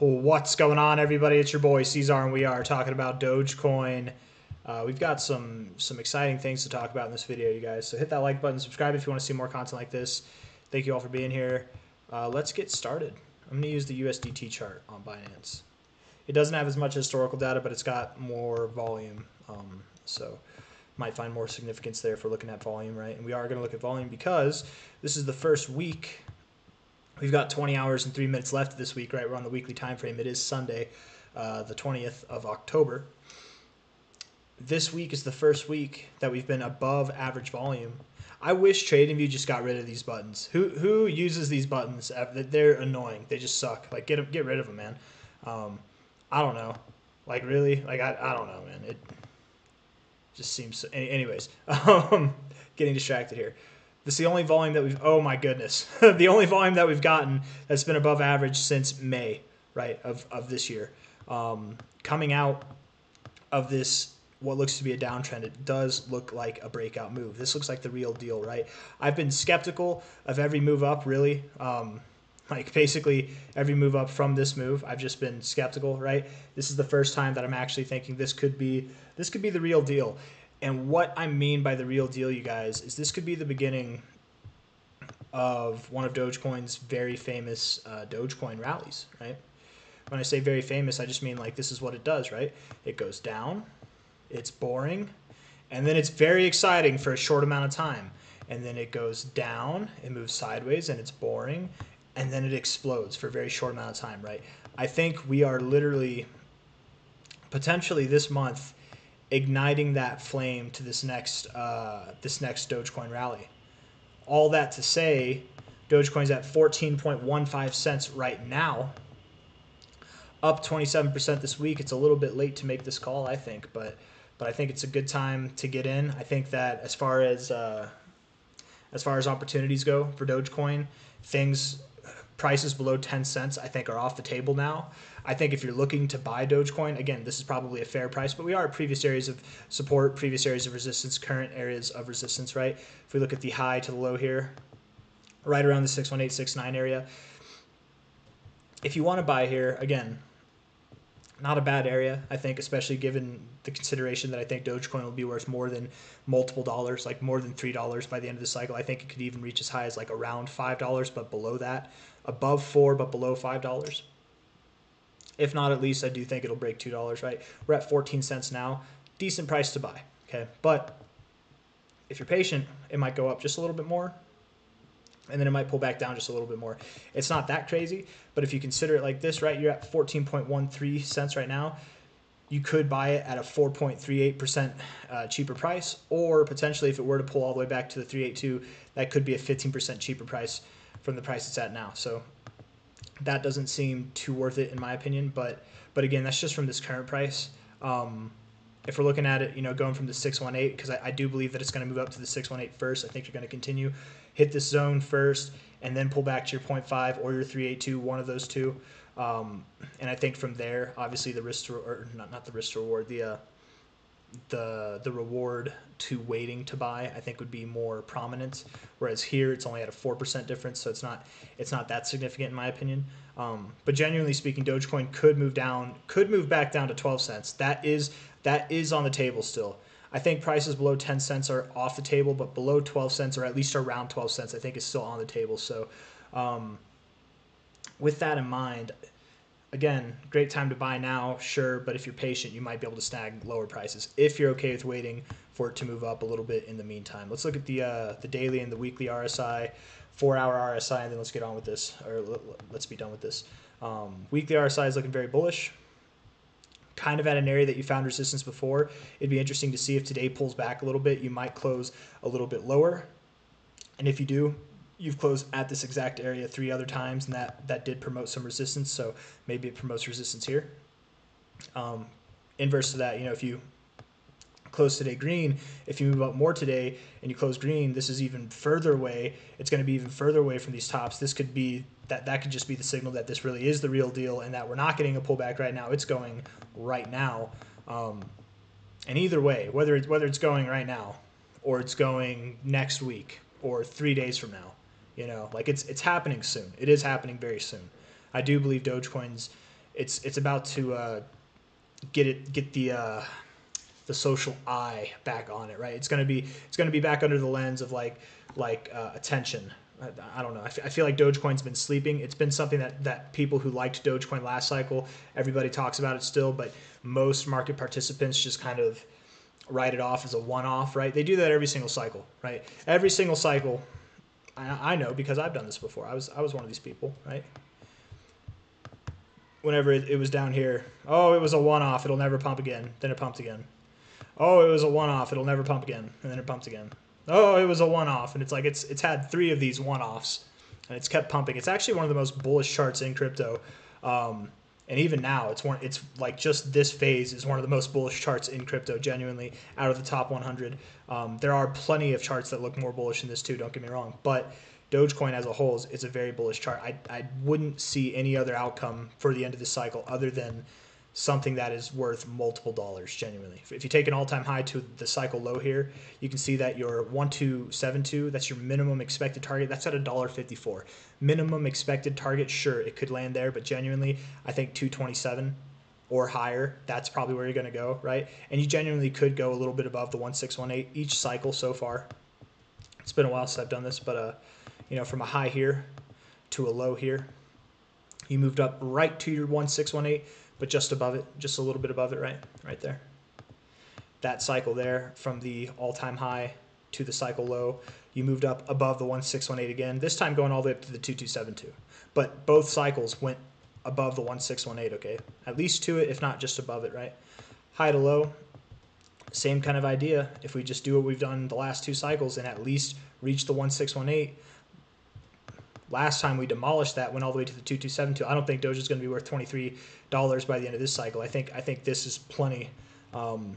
What's going on, everybody? It's your boy C-Zar, and we are talking about Dogecoin. Uh, we've got some some exciting things to talk about in this video, you guys. So hit that like button, subscribe if you want to see more content like this. Thank you all for being here. Uh, let's get started. I'm going to use the USDT chart on Binance. It doesn't have as much historical data, but it's got more volume. Um, so might find more significance there for looking at volume, right? And we are going to look at volume because this is the first week We've got 20 hours and three minutes left this week, right? We're on the weekly time frame. It is Sunday, uh, the 20th of October. This week is the first week that we've been above average volume. I wish TradingView just got rid of these buttons. Who who uses these buttons? They're annoying. They just suck. Like get get rid of them, man. Um, I don't know. Like really? Like I, I don't know, man. It just seems. Anyways, um, getting distracted here. This is the only volume that we've. Oh my goodness, the only volume that we've gotten that's been above average since May, right of of this year. Um, coming out of this what looks to be a downtrend, it does look like a breakout move. This looks like the real deal, right? I've been skeptical of every move up, really. Um, like basically every move up from this move, I've just been skeptical, right? This is the first time that I'm actually thinking this could be this could be the real deal. And what I mean by the real deal, you guys, is this could be the beginning of one of Dogecoin's very famous uh, Dogecoin rallies, right? When I say very famous, I just mean like this is what it does, right? It goes down, it's boring, and then it's very exciting for a short amount of time. And then it goes down, it moves sideways, and it's boring, and then it explodes for a very short amount of time, right? I think we are literally potentially this month igniting that flame to this next uh, this next Dogecoin rally. All that to say, Dogecoin's at 14.15 cents right now, up 27% this week. It's a little bit late to make this call, I think, but but I think it's a good time to get in. I think that as far as uh, as far as opportunities go for Dogecoin, things prices below 10 cents I think are off the table now. I think if you're looking to buy Dogecoin, again, this is probably a fair price, but we are at previous areas of support, previous areas of resistance, current areas of resistance, right? If we look at the high to the low here, right around the 61869 area. If you want to buy here, again, not a bad area, I think, especially given the consideration that I think Dogecoin will be worth more than multiple dollars, like more than $3 by the end of the cycle. I think it could even reach as high as like around $5, but below that, above 4 but below $5. If not, at least I do think it'll break $2, right? We're at 14 cents now. Decent price to buy, okay? But if you're patient, it might go up just a little bit more, and then it might pull back down just a little bit more. It's not that crazy, but if you consider it like this, right, you're at 14.13 cents right now. You could buy it at a 4.38% uh, cheaper price, or potentially if it were to pull all the way back to the 382, that could be a 15% cheaper price from the price it's at now. So that doesn't seem too worth it in my opinion. But but again, that's just from this current price. Um, if we're looking at it, you know, going from the 618, because I, I, do believe that it's going to move up to the 618 first. I think you're going to continue, hit this zone first, and then pull back to your 0.5 or your 382, one of those two. Um, and I think from there, obviously the risk to, or not not the risk to reward, the uh, the the reward to waiting to buy I think would be more prominent. Whereas here it's only at a four percent difference, so it's not it's not that significant in my opinion. Um, but genuinely speaking, Dogecoin could move down, could move back down to 12 cents. That is that is on the table still. I think prices below 10 cents are off the table, but below 12 cents or at least around 12 cents, I think is still on the table. So, um, with that in mind, again, great time to buy now, sure, but if you're patient, you might be able to snag lower prices if you're okay with waiting for it to move up a little bit in the meantime. Let's look at the uh, the daily and the weekly RSI, four hour RSI, and then let's get on with this, or let's be done with this. Um, weekly RSI is looking very bullish. Kind of at an area that you found resistance before. It'd be interesting to see if today pulls back a little bit. You might close a little bit lower. And if you do, you've closed at this exact area three other times, and that that did promote some resistance. So maybe it promotes resistance here. Um, inverse to that, you know, if you close today green, if you move up more today and you close green, this is even further away. It's going to be even further away from these tops. This could be that that could just be the signal that this really is the real deal and that we're not getting a pullback right now. It's going right now. Um, and either way, whether it's whether it's going right now or it's going next week or three days from now, you know, like it's it's happening soon. It is happening very soon. I do believe Dogecoin's it's it's about to uh, get it get the uh, the social eye back on it, right? It's gonna be it's gonna be back under the lens of like like uh, attention. I, I don't know. I, f- I feel like Dogecoin's been sleeping. It's been something that that people who liked Dogecoin last cycle, everybody talks about it still, but most market participants just kind of write it off as a one-off, right? They do that every single cycle, right? Every single cycle. I, I know because I've done this before. I was I was one of these people, right? Whenever it, it was down here, oh, it was a one-off. It'll never pump again. Then it pumped again oh, it was a one-off. It'll never pump again, and then it pumped again. Oh, it was a one-off, and it's like it's it's had three of these one-offs, and it's kept pumping. It's actually one of the most bullish charts in crypto, um, and even now, it's one. It's like just this phase is one of the most bullish charts in crypto. Genuinely, out of the top 100, um, there are plenty of charts that look more bullish than this too. Don't get me wrong, but Dogecoin as a whole is, is a very bullish chart. I I wouldn't see any other outcome for the end of this cycle other than something that is worth multiple dollars genuinely. If you take an all-time high to the cycle low here, you can see that your 1272, that's your minimum expected target, that's at a dollar 54. Minimum expected target, sure, it could land there, but genuinely, I think 227 or higher, that's probably where you're going to go, right? And you genuinely could go a little bit above the 1618 each cycle so far. It's been a while since I've done this, but uh, you know, from a high here to a low here, you moved up right to your 1618 but just above it, just a little bit above it, right, right there. That cycle there from the all-time high to the cycle low, you moved up above the 1618 again, this time going all the way up to the 2272. But both cycles went above the 1618, okay? At least to it, if not just above it, right? High to low, same kind of idea. If we just do what we've done the last two cycles and at least reach the 1618, Last time we demolished that, went all the way to the 2272. I don't think Doge is going to be worth $23 by the end of this cycle. I think I think this is plenty. Um,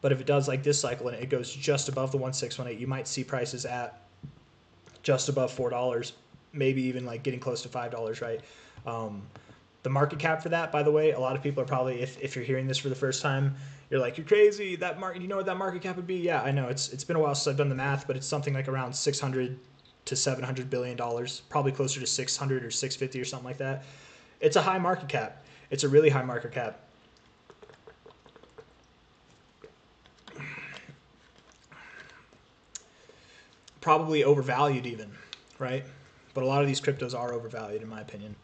but if it does like this cycle and it goes just above the 1618, you might see prices at just above $4, maybe even like getting close to $5, right? Um, the market cap for that, by the way, a lot of people are probably, if, if you're hearing this for the first time, you're like, you're crazy. That market, you know what that market cap would be? Yeah, I know. It's it's been a while since I've done the math, but it's something like around 600 to 700 billion dollars, probably closer to 600 or 650 or something like that. It's a high market cap. It's a really high market cap. Probably overvalued even, right? But a lot of these cryptos are overvalued in my opinion.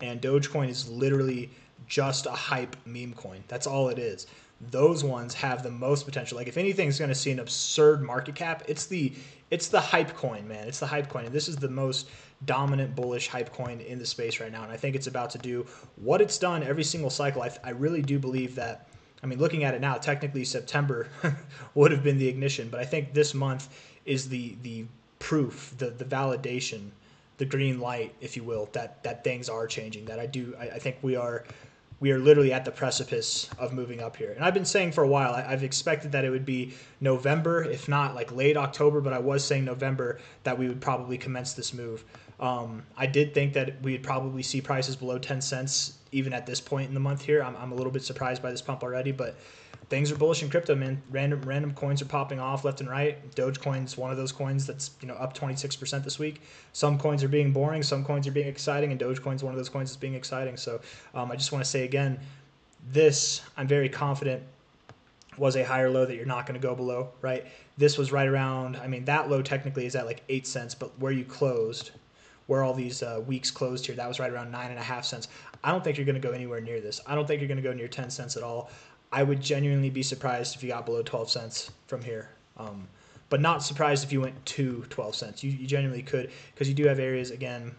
And Dogecoin is literally just a hype meme coin. That's all it is those ones have the most potential. Like if anything's going to see an absurd market cap, it's the it's the hype coin, man. It's the hype coin, and this is the most dominant bullish hype coin in the space right now. And I think it's about to do what it's done every single cycle. I, I really do believe that. I mean, looking at it now, technically September would have been the ignition, but I think this month is the the proof, the the validation, the green light, if you will, that that things are changing. That I do, I, I think we are we are literally at the precipice of moving up here. And I've been saying for a while, I, have expected that it would be November, if not like late October, but I was saying November that we would probably commence this move. Um, I did think that we'd probably see prices below 10 cents even at this point in the month here. I'm, I'm a little bit surprised by this pump already, but things are bullish in crypto, man. Random random coins are popping off left and right. Dogecoin's one of those coins that's you know up 26% this week. Some coins are being boring, some coins are being exciting, and Dogecoin's one of those coins that's being exciting. So um, I just want to say again, this I'm very confident was a higher low that you're not going to go below, right? This was right around. I mean, that low technically is at like eight cents, but where you closed, where all these uh, weeks closed here, that was right around nine and a half cents. I don't think you're going to go anywhere near this. I don't think you're going to go near 10 cents at all. I would genuinely be surprised if you got below 12 cents from here. Um, but not surprised if you went to 12 cents. You, you genuinely could because you do have areas, again,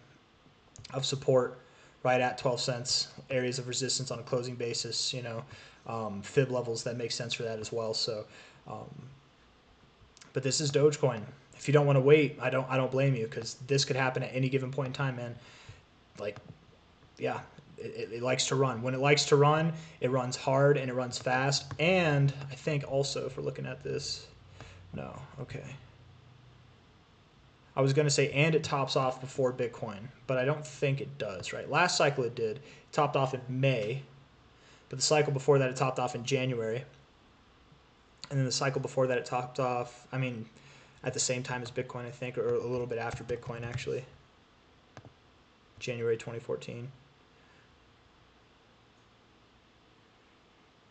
of support right at 12 cents, areas of resistance on a closing basis, you know, um, fib levels that make sense for that as well. So, um, but this is Dogecoin. If you don't want to wait, I don't I don't blame you because this could happen at any given point in time, man. Like, yeah, it, it, likes to run. When it likes to run, it runs hard and it runs fast. And I think also, if we're looking at this, no, okay. I was going to say, and it tops off before Bitcoin, but I don't think it does, right? Last cycle it did. It topped off in May, but the cycle before that it topped off in January. And then the cycle before that it topped off, I mean, at the same time as Bitcoin, I think, or a little bit after Bitcoin, actually. January 2014.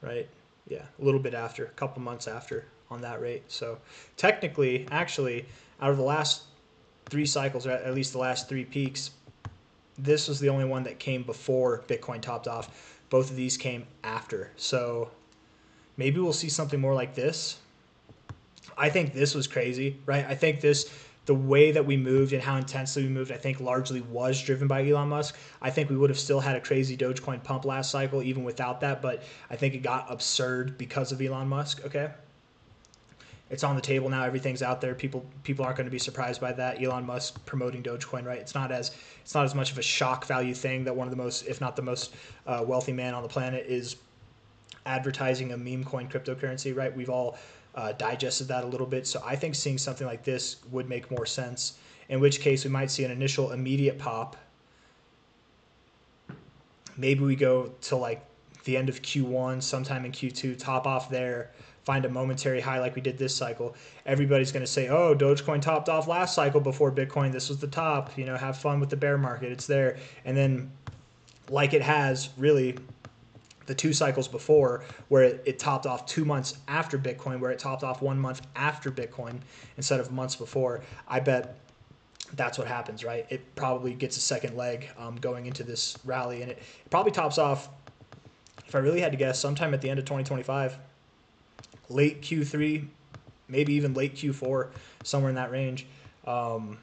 right? Yeah, a little bit after, a couple months after on that rate. So technically, actually, out of the last three cycles, or at least the last three peaks, this was the only one that came before Bitcoin topped off. Both of these came after. So maybe we'll see something more like this. I think this was crazy, right? I think this the way that we moved and how intensely we moved, I think largely was driven by Elon Musk. I think we would have still had a crazy Dogecoin pump last cycle even without that, but I think it got absurd because of Elon Musk, okay? It's on the table now. Everything's out there. People people aren't going to be surprised by that. Elon Musk promoting Dogecoin, right? It's not as it's not as much of a shock value thing that one of the most, if not the most, uh, wealthy man on the planet is advertising a meme coin cryptocurrency, right? We've all uh, digested that a little bit. So I think seeing something like this would make more sense. In which case, we might see an initial immediate pop. Maybe we go to like the end of Q1, sometime in Q2, top off there, find a momentary high like we did this cycle. Everybody's going to say, "Oh, Dogecoin topped off last cycle before Bitcoin. This was the top. You know, have fun with the bear market. It's there." And then, like it has really the two cycles before where it, it, topped off two months after Bitcoin, where it topped off one month after Bitcoin instead of months before. I bet that's what happens, right? It probably gets a second leg um, going into this rally, and it, it probably tops off, if I really had to guess, sometime at the end of 2025, late Q3, maybe even late Q4, somewhere in that range. Um,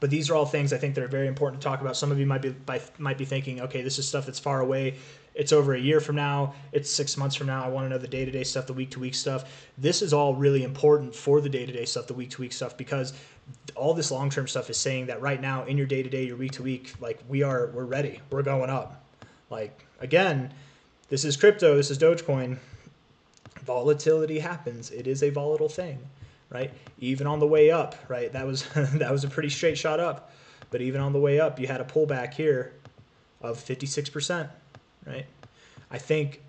but these are all things I think that are very important to talk about. Some of you might be might be thinking, okay, this is stuff that's far away it's over a year from now, it's six months from now. I want to know the day to day stuff, the week to week stuff. This is all really important for the day to day stuff, the week to week stuff, because all this long term stuff is saying that right now in your day to day, your week to week, like we are, we're ready, we're going up. Like again, this is crypto, this is Dogecoin. Volatility happens. It is a volatile thing, right? Even on the way up, right? That was that was a pretty straight shot up, but even on the way up, you had a pullback here of 56% right? I think,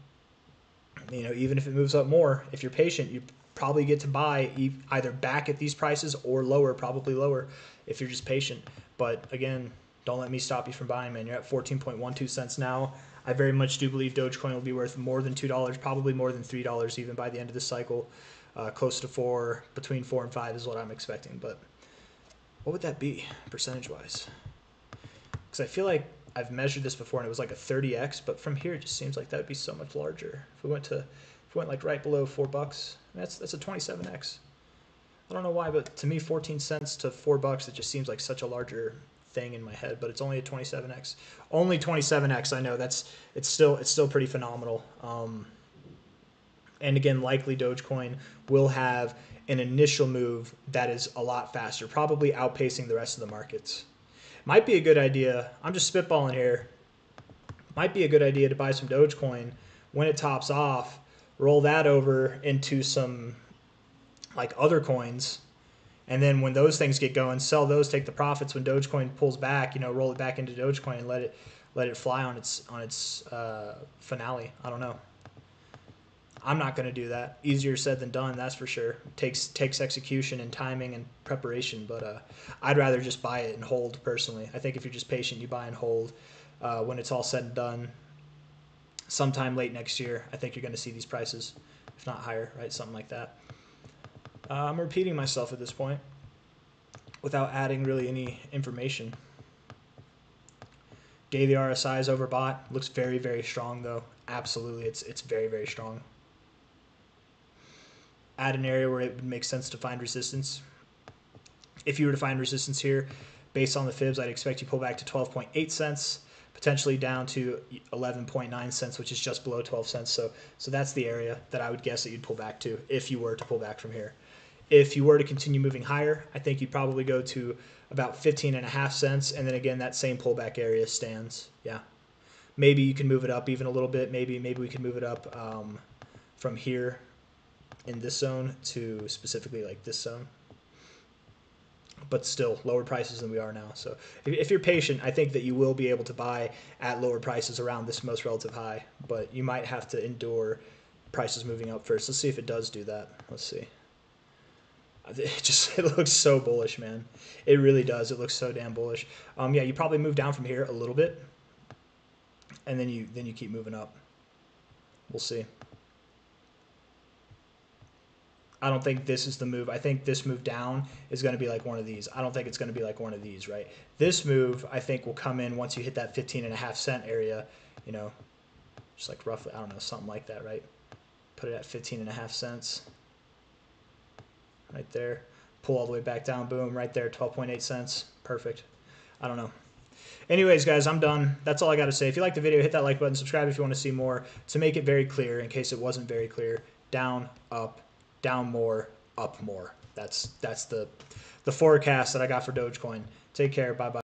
you know, even if it moves up more, if you're patient, you probably get to buy either back at these prices or lower, probably lower if you're just patient. But again, don't let me stop you from buying, man. You're at 14.12 cents now. I very much do believe Dogecoin will be worth more than $2, probably more than $3 even by the end of this cycle. Uh, close to 4, between 4 and 5 is what I'm expecting. But what would that be percentage wise? Because I feel like I've measured this before and it was like a 30x, but from here it just seems like that would be so much larger. If we went to, if we went like right below four bucks, that's that's a 27x. I don't know why, but to me, 14 cents to four bucks, it just seems like such a larger thing in my head. But it's only a 27x. Only 27x. I know that's it's still it's still pretty phenomenal. Um, and again, likely Dogecoin will have an initial move that is a lot faster, probably outpacing the rest of the markets. Might be a good idea. I'm just spitballing here. Might be a good idea to buy some Dogecoin when it tops off, roll that over into some like other coins, and then when those things get going, sell those, take the profits. When Dogecoin pulls back, you know, roll it back into Dogecoin and let it let it fly on its on its uh, finale. I don't know. I'm not going to do that. Easier said than done, that's for sure. takes takes execution and timing and preparation, but uh, I'd rather just buy it and hold personally. I think if you're just patient, you buy and hold. Uh, when it's all said and done, sometime late next year, I think you're going to see these prices, if not higher, right? Something like that. Uh, I'm repeating myself at this point without adding really any information. Daily RSI is overbought. Looks very, very strong though. Absolutely, it's it's very, very strong at an area where it would make sense to find resistance. If you were to find resistance here, based on the fibs, I'd expect you pull back to 12.8 cents, potentially down to 11.9 cents, which is just below 12 cents. So, so that's the area that I would guess that you'd pull back to if you were to pull back from here. If you were to continue moving higher, I think you'd probably go to about 15 and a half cents, and then again that same pullback area stands. Yeah, maybe you can move it up even a little bit. Maybe maybe we can move it up um, from here in this zone to specifically like this zone but still lower prices than we are now. So if, you're patient, I think that you will be able to buy at lower prices around this most relative high, but you might have to endure prices moving up first. Let's see if it does do that. Let's see. It just it looks so bullish, man. It really does. It looks so damn bullish. Um, yeah, you probably move down from here a little bit, and then you then you keep moving up. We'll see. I don't think this is the move. I think this move down is going to be like one of these. I don't think it's going to be like one of these, right? This move, I think, will come in once you hit that 15 and a half cent area, you know, just like roughly, I don't know, something like that, right? Put it at 15 and a half cents. Right there. Pull all the way back down, boom, right there, 12.8 cents. Perfect. I don't know. Anyways, guys, I'm done. That's all I got to say. If you like the video, hit that like button, subscribe if you want to see more. To make it very clear, in case it wasn't very clear, down, up, down more, up more. That's that's the the forecast that I got for Dogecoin. Take care. Bye bye.